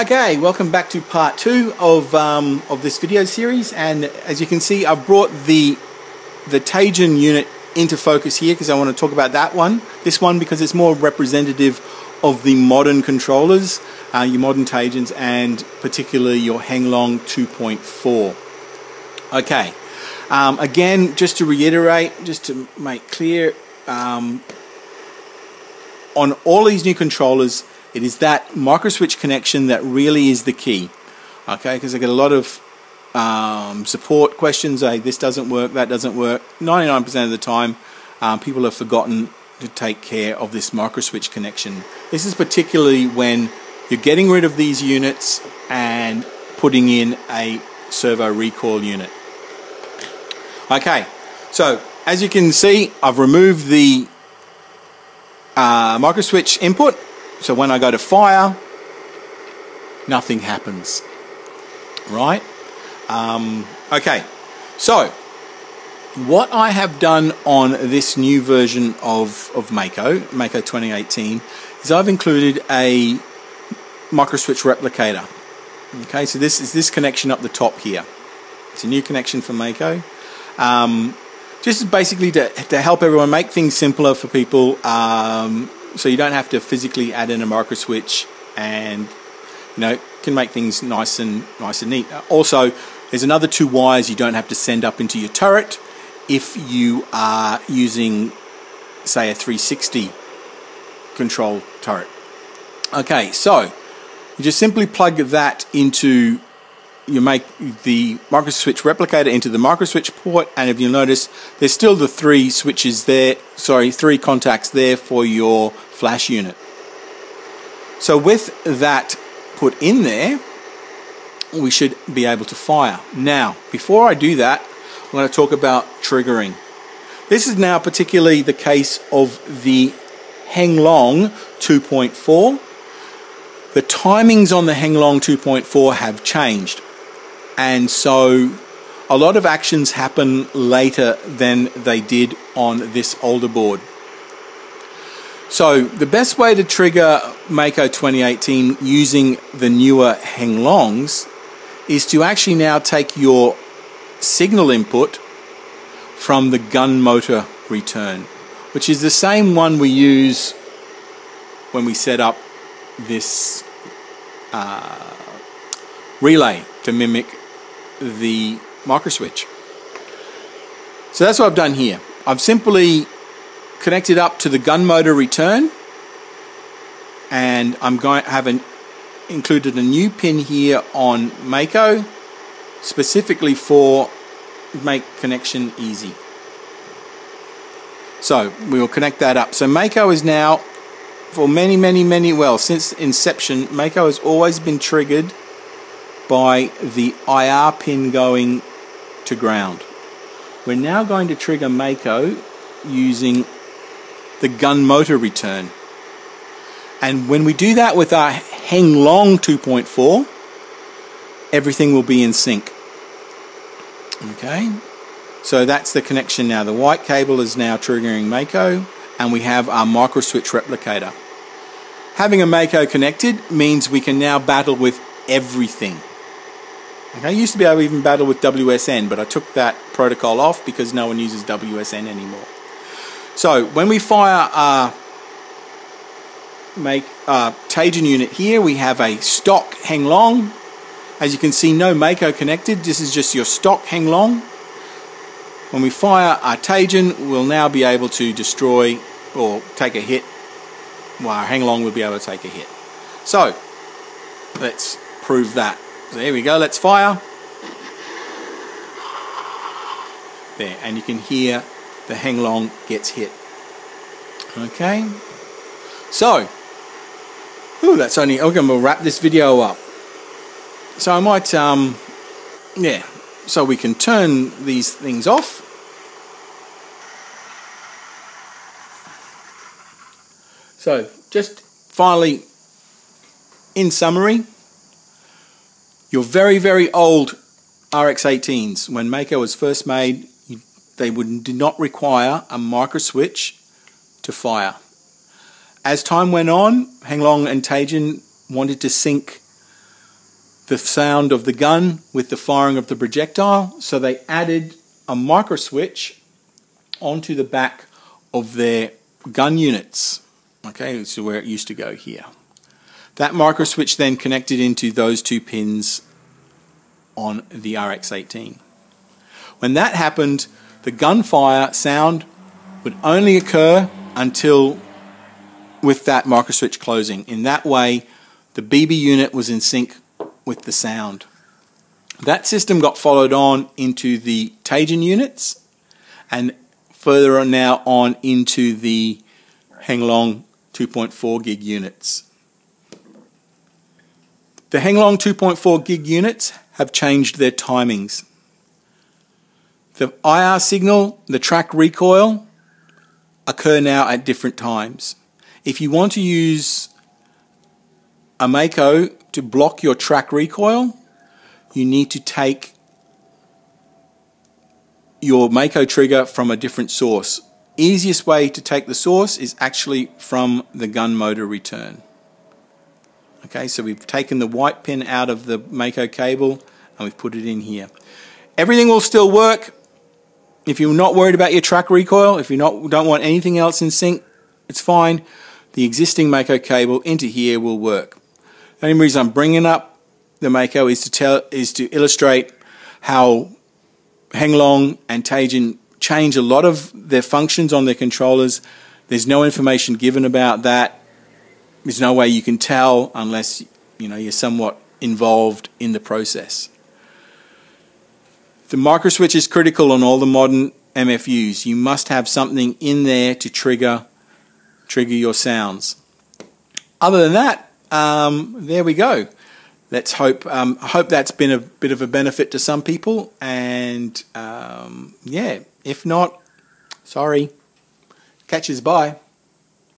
Okay, welcome back to part two of, um, of this video series and as you can see I've brought the the Taigen unit into focus here because I want to talk about that one. This one because it's more representative of the modern controllers, uh, your modern Taigens and particularly your Henglong 2.4. Okay, um, again just to reiterate, just to make clear, um, on all these new controllers it is that micro switch connection that really is the key. Okay, because I get a lot of um, support questions. Hey, this doesn't work, that doesn't work. 99% of the time, um, people have forgotten to take care of this micro switch connection. This is particularly when you're getting rid of these units and putting in a servo recoil unit. Okay, so as you can see, I've removed the uh, micro switch input so when I go to fire, nothing happens. Right? Um, okay, so what I have done on this new version of, of Mako, Mako 2018, is I've included a microswitch replicator. Okay, so this is this connection up the top here. It's a new connection for Mako. Um, just basically to, to help everyone make things simpler for people. Um, so you don't have to physically add in a micro switch and you know can make things nice and nice and neat. Also there's another two wires you don't have to send up into your turret if you are using say a 360 control turret. Okay so you just simply plug that into you make the microswitch replicator into the microswitch port and if you notice there's still the three switches there sorry three contacts there for your flash unit. So with that put in there we should be able to fire. Now before I do that I'm going to talk about triggering. This is now particularly the case of the Henglong 2.4 the timings on the Henglong 2.4 have changed and so a lot of actions happen later than they did on this older board. So the best way to trigger Mako 2018 using the newer Henglongs is to actually now take your signal input from the gun motor return, which is the same one we use when we set up this uh, relay to mimic the micro switch. So that's what I've done here. I've simply connected up to the gun motor return and I'm going to have an, included a new pin here on Mako specifically for make connection easy. So we will connect that up. So Mako is now for many, many, many, well, since inception, Mako has always been triggered by the IR pin going to ground. We're now going to trigger Mako using the gun motor return. And when we do that with our Henglong 2.4, everything will be in sync. Okay, so that's the connection now. The white cable is now triggering Mako, and we have our micro switch replicator. Having a Mako connected means we can now battle with everything. I used to be able to even battle with WSN, but I took that protocol off because no one uses WSN anymore. So when we fire our make uh, Taigen unit here, we have a stock Henglong. As you can see, no Mako connected. This is just your stock Henglong. When we fire our Taigen, we'll now be able to destroy or take a hit. Well, our Henglong will be able to take a hit. So, let's prove that. There we go, let's fire. There, and you can hear the Henglong gets hit. Okay, so, ooh, that's only, okay, I'm going to wrap this video up. So I might, um, yeah, so we can turn these things off. So, just finally, in summary, your very, very old RX-18s, when Mako was first made, they would, did not require a micro switch to fire. As time went on, Henglong and Taigen wanted to sync the sound of the gun with the firing of the projectile. So they added a micro switch onto the back of their gun units. Okay, so where it used to go here. That micro switch then connected into those two pins on the RX-18. When that happened, the gunfire sound would only occur until with that micro switch closing. In that way, the BB unit was in sync with the sound. That system got followed on into the Taigen units and further on now on into the Henglong 2.4 gig units. The Henglong 2.4 gig units have changed their timings. The IR signal, the track recoil, occur now at different times. If you want to use a Mako to block your track recoil, you need to take your Mako trigger from a different source. Easiest way to take the source is actually from the gun motor return. Okay, so we've taken the white pin out of the Mako cable and we've put it in here. Everything will still work. If you're not worried about your track recoil, if you not don't want anything else in sync, it's fine. The existing Mako cable into here will work. The only reason I'm bringing up the Mako is to tell is to illustrate how Henglong and Taigen change a lot of their functions on their controllers. There's no information given about that. There's no way you can tell unless you know you're somewhat involved in the process. The microswitch is critical on all the modern MFUs. You must have something in there to trigger trigger your sounds. Other than that, um, there we go. Let's hope. Um, I hope that's been a bit of a benefit to some people, and um, yeah, if not, sorry. Catches, bye.